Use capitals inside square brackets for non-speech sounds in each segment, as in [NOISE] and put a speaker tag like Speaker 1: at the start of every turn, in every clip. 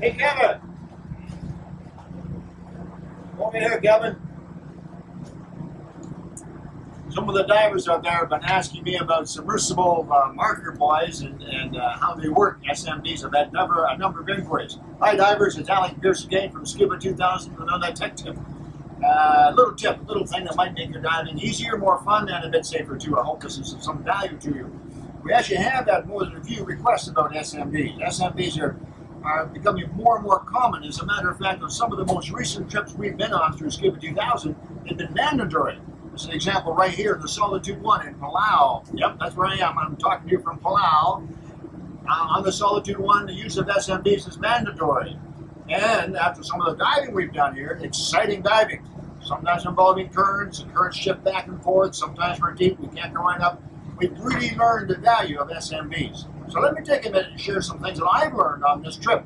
Speaker 1: Hey, Kevin. Over here, Kevin. Some of the divers out there have been asking me about submersible uh, marker buoys and, and uh, how they work. SMBs I've had number, a number of inquiries. Hi, divers. It's Alec Peirce again from Scuba 2000 with another tech tip. Uh, little tip, little thing that might make your diving easier, more fun, and a bit safer too. I hope this is of some value to you. We actually have had more than a few requests about SMBs. SMBs are are becoming more and more common. As a matter of fact, on some of the most recent trips we've been on through Scuba 2000, they've been mandatory. There's an example right here, the Solitude 1 in Palau. Yep, that's where I am. I'm talking to you from Palau. Uh, on the Solitude 1, the use of SMBs is mandatory. And after some of the diving we've done here, exciting diving. Sometimes involving currents, and currents shift back and forth. Sometimes we're deep, we can't go right up. We've really learned the value of SMBs. So let me take a minute and share some things that I've learned on this trip.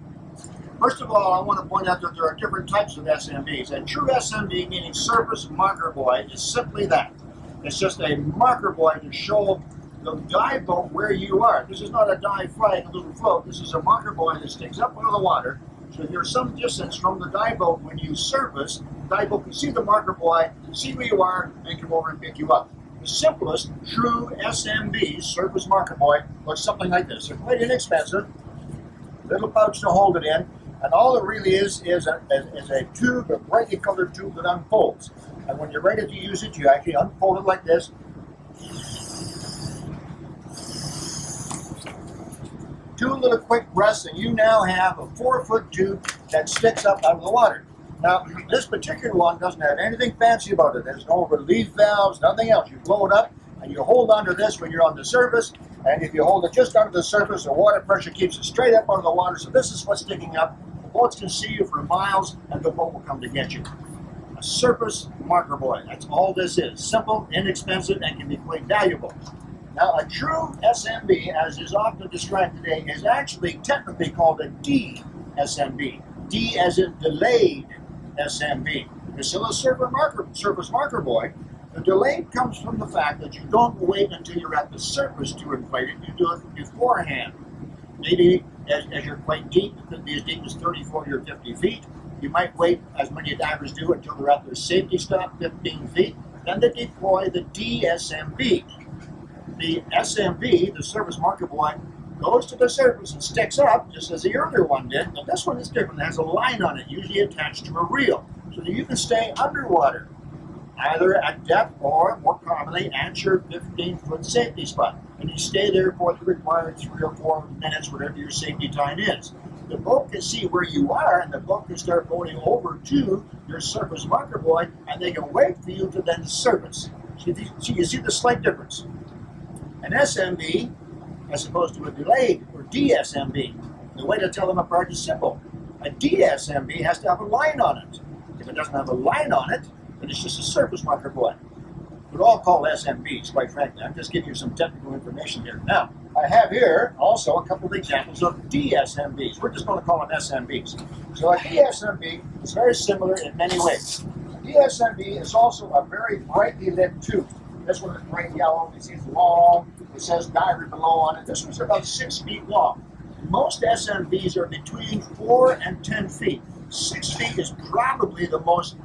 Speaker 1: First of all, I want to point out that there are different types of SMBs. A true SMB, meaning surface marker buoy, is simply that. It's just a marker buoy to show the dive boat where you are. This is not a dive flag, a little float. This is a marker buoy that sticks up out of the water. So if you're some distance from the dive boat when you surface, the dive boat can see the marker buoy, see where you are, and come over and pick you up. The simplest true SMB surface marker buoy looks something like this. They're quite inexpensive, little pouch to hold it in, and all it really is is a, is a tube, a brightly colored tube that unfolds. And when you're ready to use it, you actually unfold it like this. Two little quick breaths, and you now have a four foot tube that sticks up out of the water. Now, this particular one doesn't have anything fancy about it. There's no relief valves, nothing else. You blow it up and you hold onto this when you're on the surface. And if you hold it just under the surface, the water pressure keeps it straight up under the water. So this is what's sticking up. The boats can see you for miles and the boat will come to get you. A surface marker buoy. That's all this is. Simple, inexpensive, and can be quite valuable. Now, a true SMB, as is often described today, is actually technically called a DSMB. D as in delayed SMB. Still surface marker, surface marker buoy. The delay comes from the fact that you don't wait until you're at the surface to inflate it. You do it beforehand. Maybe as, as you're quite deep, it could be as deep as 30, 40, or 50 feet. You might wait, as many divers do, until they're at their safety stop, 15 feet. Then they deploy the DSMB. The SMB, the surface marker buoy, goes to the surface and sticks up, just as the earlier one did. But this one is different. It has a line on it, usually attached to a reel, so that you can stay underwater, either at depth or, more commonly, at your 15-foot safety spot. And you stay there for the required three or four minutes, whatever your safety time is. The boat can see where you are, and the boat can start boating over to your surface marker buoy, and they can wait for you to then surface. So you see the slight difference. An SMB as opposed to a delayed or DSMB. The way to tell them apart is simple. A DSMB has to have a line on it. If it doesn't have a line on it, then it's just a surface marker buoy. We'd all call SMBs, quite frankly. I'm just giving you some technical information here. Now, I have here also a couple of examples of DSMBs. We're just going to call them SMBs. So a DSMB is very similar in many ways. A DSMB is also a very brightly lit tube. This one is bright yellow. You see it's long. It says diver below on it. This one's about six feet long. Most SMBs are between four and ten feet. Six feet is probably the most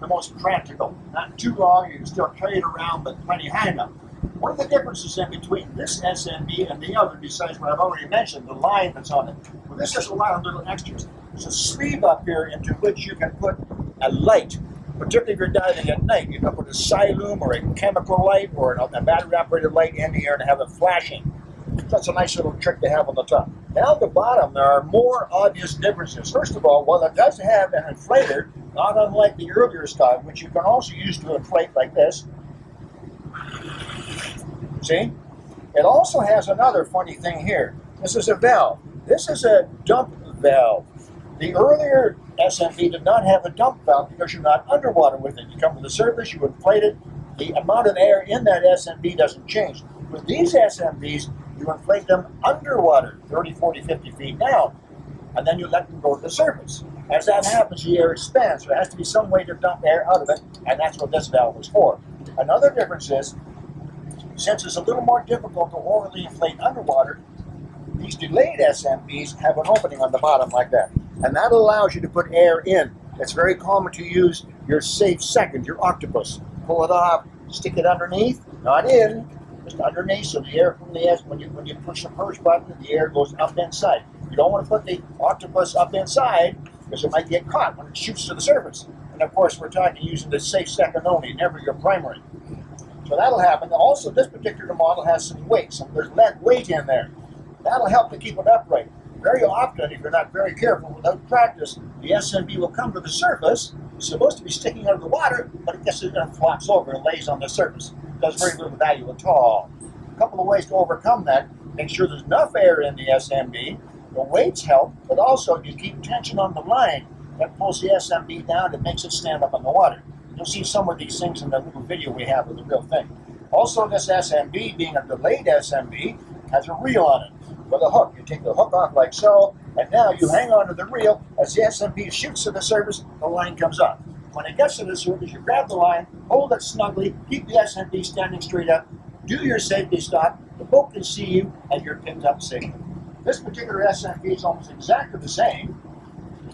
Speaker 1: the most practical. Not too long, you can still carry it around, but plenty high enough. One of the differences in between this SMB and the other, besides what I've already mentioned, the line that's on it, well, this has a lot of little extras. There's a sleeve up here into which you can put a light particularly if you're diving at night, you can put a Cyalume or a chemical light or a battery operated light in here to have it flashing. That's a nice little trick to have on the top. Now at the bottom, there are more obvious differences. First of all, while it does have an inflator, not unlike the earlier style, which you can also use to inflate like this. See? It also has another funny thing here. This is a valve. This is a dump valve. The earlier SMB did not have a dump valve because you're not underwater with it. You come to the surface, you inflate it, the amount of air in that SMB doesn't change. With these SMBs, you inflate them underwater, 30, 40, 50 feet down, and then you let them go to the surface. As that happens, the air expands, so there has to be some way to dump air out of it, and that's what this valve is for. Another difference is, since it's a little more difficult to orally inflate underwater, these delayed SMBs have an opening on the bottom like that. and that allows you to put air in. It's very common to use your safe second, your octopus. Pull it off, stick it underneath, not in, just underneath, so the air from the S, when you when you push the push button, the air goes up inside. You don't want to put the octopus up inside because it might get caught when it shoots to the surface. And of course, we're talking using the safe second only, never your primary. So that'll happen. Also, this particular model has some weight, so there's lead weight in there. That'll help to keep it upright. Very often, if you're not very careful without practice, the SMB will come to the surface. It's supposed to be sticking out of the water, but it gets it and flops over and lays on the surface. It does very little value at all. A couple of ways to overcome that. Make sure there's enough air in the SMB. The weights help, but also you keep tension on the line. That pulls the SMB down and makes it stand up in the water. You'll see some of these things in the little video we have of the real thing. Also, this SMB, being a delayed SMB, has a reel on it with a hook. You take the hook off like so, and now you hang onto the reel. As the SMB shoots to the surface, the line comes up. When it gets to the surface, you grab the line, hold it snugly, keep the SMB standing straight up, do your safety stop, the boat can see you, and you're picked up safely. This particular SMB is almost exactly the same,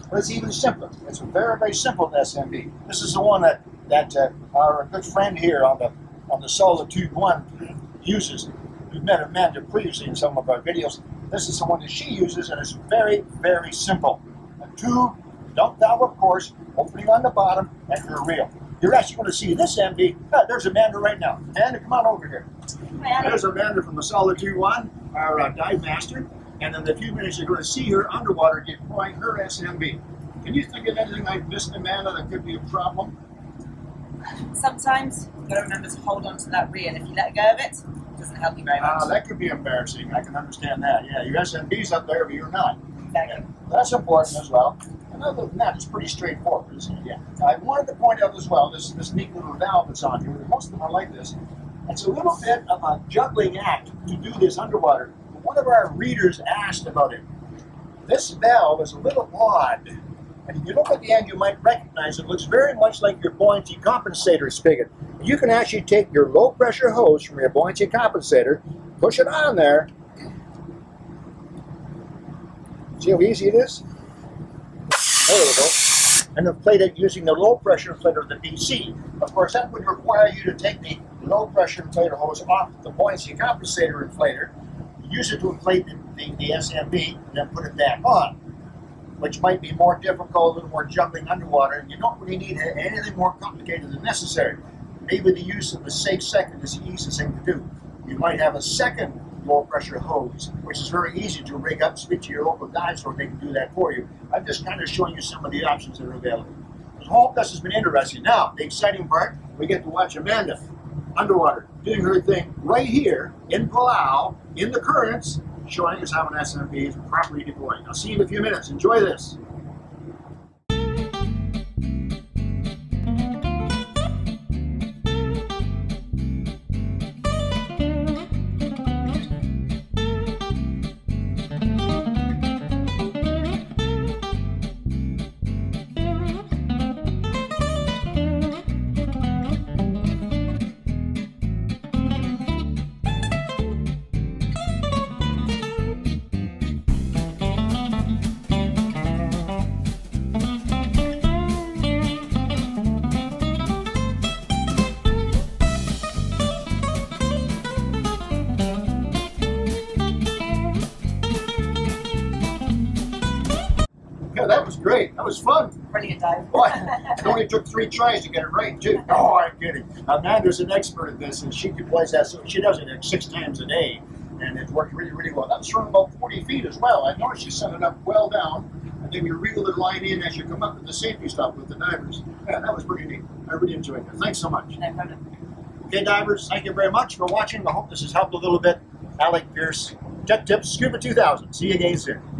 Speaker 1: but it's even simpler. It's a very, very simple SMB. This is the one that, that uh, our good friend here on the on the Solitude One uses. We've met Amanda previously in some of our videos. This is the one that she uses, and it's very, very simple. A tube, dump valve, of course, opening on the bottom, and your reel. You're actually going to see this SMB. Ah, there's Amanda right now. Amanda, come on over here. There's Amanda from the Solitude One, our uh, dive master. And in a few minutes, you're going to see her underwater deploying her SMB. Can you think of anything I've missed, Amanda, that could be a problem?
Speaker 2: Sometimes you've got to remember to hold on to that reel. If you let go of it doesn't help you very much.
Speaker 1: Uh, that could be embarrassing. I can understand that. Yeah, your SMB's up there, but you're not.
Speaker 2: exactly.
Speaker 1: That's important as well. And other than that, it's pretty straightforward, isn't it? Yeah. I wanted to point out as well this this neat little valve that's on here. Most of them are like this. It's a little bit of a juggling act to do this underwater. One of our readers asked about it. This valve is a little odd. And if you look at the end, you might recognize it looks very much like your buoyancy compensator spigot. You can actually take your low pressure hose from your buoyancy compensator, push it on there. See how easy it is? There we go. And inflate it using the low pressure inflator, the BC. Of course, that would require you to take the low pressure inflator hose off the buoyancy compensator inflator, use it to inflate the, the, the SMB, and then put it back on which might be more difficult, a little more jumping underwater. You don't really need anything more complicated than necessary. Maybe the use of a safe second is the easiest thing to do. You might have a second low pressure hose, which is very easy to rig up, speak to your local dive store, they can do that for you. I'm just kind of showing you some of the options that are available. I hope this has been interesting. Now, the exciting part, we get to watch Amanda underwater doing her thing right here in Palau, in the currents, showing us how an SMB is properly deployed. I'll see you in a few minutes. Enjoy this. That was fun.
Speaker 2: Brilliant dive.
Speaker 1: Boy, [LAUGHS] it only took three tries to get it right, too. No, I'm kidding. Amanda's an expert at this, and she deploys that. So she does it like six times a day, and it's worked really, really well. That was from about 40 feet as well. I noticed you set it up well down, and then you reel the line in as you come up with the safety stop with the divers. Yeah, that was pretty neat. I really enjoyed that. Thanks so much.
Speaker 2: no problem.
Speaker 1: Okay, divers, thank you very much for watching. I hope this has helped a little bit. Alec Peirce, Jet Tips, Scuba 2000. See you again soon.